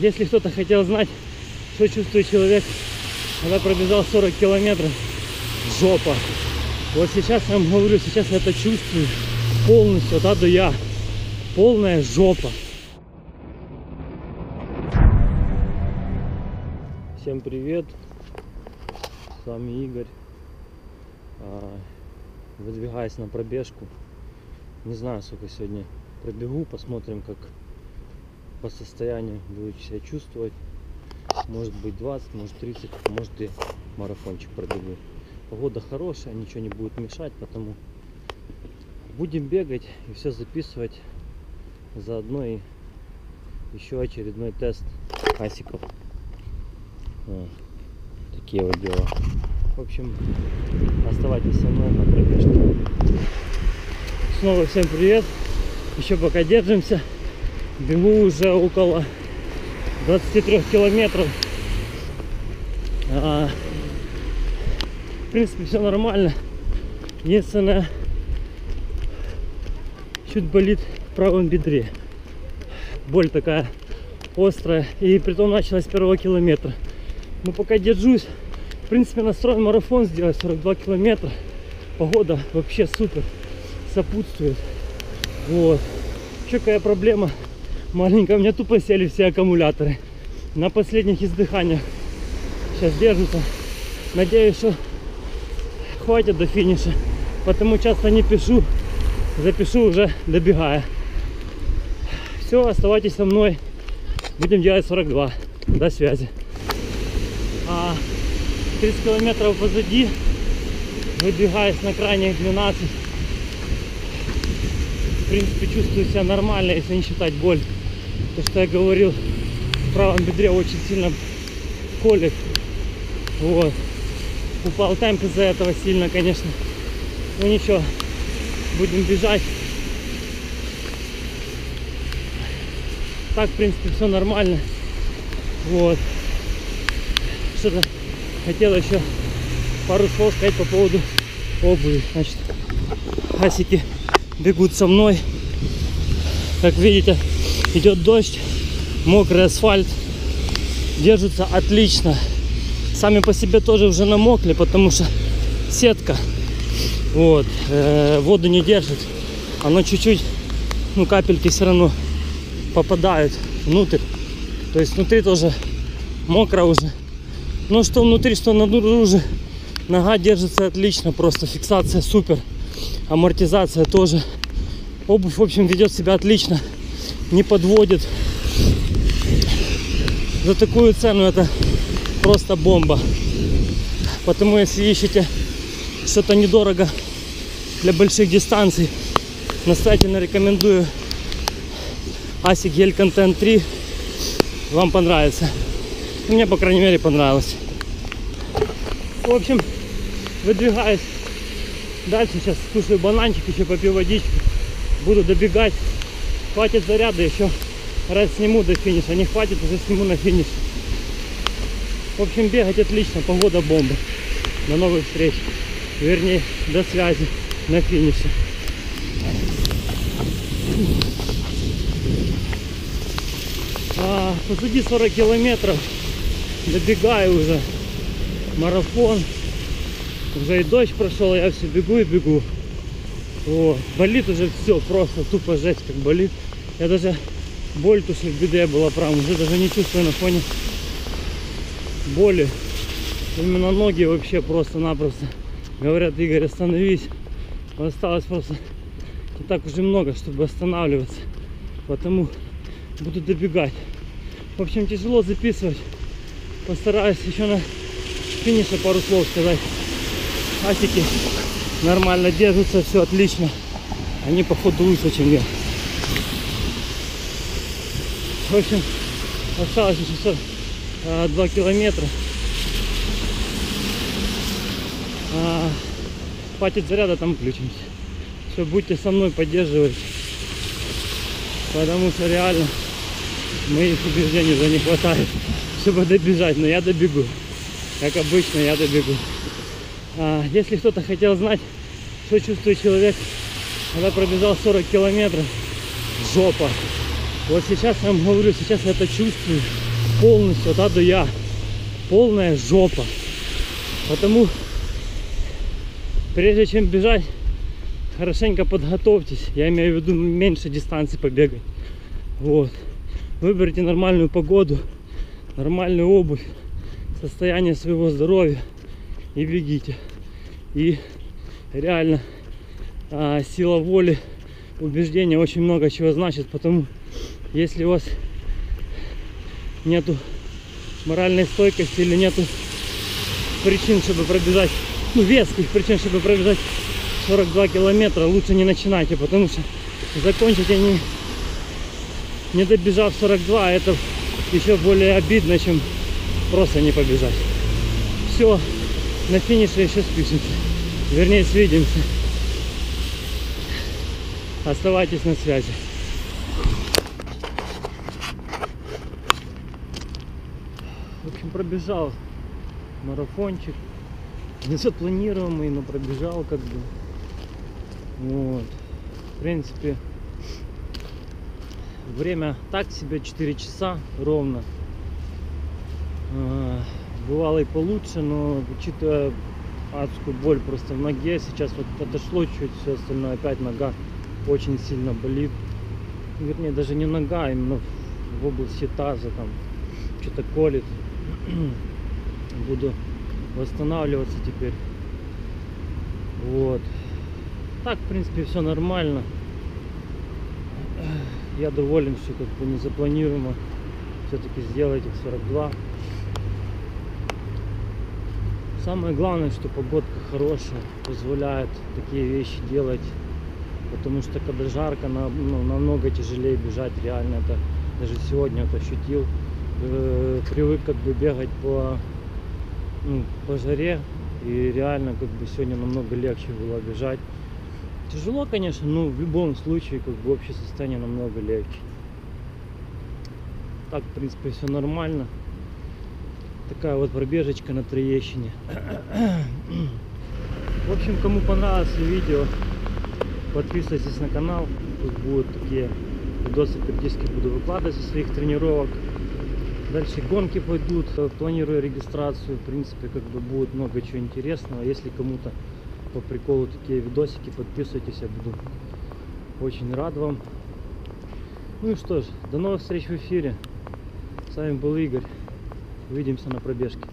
если кто-то хотел знать, что чувствует человек, когда пробежал 40 километров, жопа. Вот сейчас я вам говорю, сейчас я это чувствую полностью, от А до Я. Полная жопа. Всем привет. С вами Игорь. А, Выдвигаюсь на пробежку. Не знаю, сколько сегодня пробегу. Посмотрим, как по состоянию буду себя чувствовать. Может быть 20, может 30, может и марафончик пробегу. Погода хорошая, ничего не будет мешать, потому будем бегать и все записывать. Заодно и еще очередной тест асиков. Вот. Такие вот дела. В общем, оставайтесь со мной на пробежке. Снова всем привет. Еще пока держимся. Бегу уже около 23 километров. А, в принципе, все нормально. Единственное, чуть болит в правом бедре. Боль такая острая. И притом началась с первого километра. Но пока держусь. В принципе, настроен марафон сделать 42 километра. Погода вообще супер. Сопутствует. Вот. Еще какая проблема маленькая. У меня тупо сели все аккумуляторы. На последних издыханиях. Сейчас держатся. Надеюсь, что хватит до финиша. Потому часто не пишу. Запишу уже добегая. Все, оставайтесь со мной. Будем делать 42. До связи. А 30 километров позади. Выбегаюсь на крайних 12. В принципе, чувствую себя нормально, если не считать боль. То, что я говорил, в правом бедре очень сильно колет. Вот. Упал темп из-за этого сильно, конечно. Ну ничего, будем бежать. Так, в принципе, все нормально. Вот. Что-то хотел еще пару слов сказать по поводу обуви. Значит, асики бегут со мной. Как видите, идет дождь, мокрый асфальт. Держатся отлично. Сами по себе тоже уже намокли, потому что сетка вот, э, воду не держит. Оно чуть-чуть, ну капельки все равно попадают внутрь. То есть внутри тоже мокро уже. Ну что внутри, что наружу. Нога держится отлично, просто фиксация супер. Амортизация тоже. Обувь, в общем, ведет себя отлично. Не подводит. За такую цену это просто бомба. Потому если ищете что-то недорого для больших дистанций, настоятельно рекомендую ASIC Gel Content 3. Вам понравится. Мне, по крайней мере, понравилось. В общем, выдвигаюсь дальше. Сейчас скушаю бананчик, еще попью водичку. Буду добегать. Хватит заряда, еще раз сниму до финиша. Не хватит, уже сниму на финиш. В общем, бегать отлично, погода бомба. До новых встреч. Вернее, до связи на финише. А, позади 40 километров. Добегаю уже. Марафон. Уже и дождь прошел, я все бегу и бегу. Вот. Болит уже все, просто тупо жесть как болит. Я даже боль тут в бедре была прям, уже даже не чувствую на фоне боли. Именно ноги вообще просто-напросто. Говорят, Игорь, остановись. Осталось просто не так уже много, чтобы останавливаться. Потому буду добегать. В общем, тяжело записывать. Постараюсь еще на финише пару слов сказать. Асики нормально держатся, все отлично. Они походу лучше, чем я. В общем, осталось еще 2 километра. А, хватит заряда, там включимся. Все, будьте со мной, поддерживать. Потому что реально моих убеждений уже не хватает, чтобы добежать. Но я добегу. Как обычно, я добегу. А, если кто-то хотел знать, что чувствует человек, когда пробежал 40 километров, жопа. Вот сейчас я вам говорю, сейчас я это чувствую полностью от А до Я. Полная жопа. Потому прежде чем бежать, хорошенько подготовьтесь. Я имею в виду меньше дистанции побегать. Вот. Выберите нормальную погоду, нормальную обувь, состояние своего здоровья и бегите. И реально а, сила воли, убеждения очень много чего значит, потому если у вас нету моральной стойкости или нету причин, чтобы пробежать, ну, веских причин, чтобы пробежать 42 километра, лучше не начинайте, потому что закончить они, не добежав 42, это еще более обидно, чем просто не побежать. Все, на финише еще спишемся. Вернее, свидимся. Оставайтесь на связи. В общем, пробежал марафончик. Не запланируемый, но пробежал как бы. Вот. В принципе, время так себе, 4 часа ровно. Бывало и получше, но учитывая адскую боль просто в ноге, сейчас вот отошло чуть, все остальное опять нога очень сильно болит. Вернее, даже не нога, а именно в области таза там что-то колет. Буду восстанавливаться теперь. Вот. Так, в принципе, все нормально. Я доволен, что как бы не запланируемо все-таки сделать их 42. Самое главное, что погодка хорошая, позволяет такие вещи делать. Потому что когда жарко, ну, намного тяжелее бежать, реально это даже сегодня это ощутил. Э, привык как бы бегать по, ну, по жаре, и реально как бы сегодня намного легче было бежать. Тяжело, конечно, но в любом случае как бы общее состояние намного легче. Так, в принципе, все нормально. Такая вот пробежечка на Троещине. В общем, кому понравилось видео, подписывайтесь на канал. Тут будут такие видосы периодически буду выкладывать со своих тренировок. Дальше гонки пойдут. Планирую регистрацию. В принципе, как бы будет много чего интересного. Если кому-то по приколу такие видосики, подписывайтесь. Я буду очень рад вам. Ну и что ж, до новых встреч в эфире. С вами был Игорь. Увидимся на пробежке.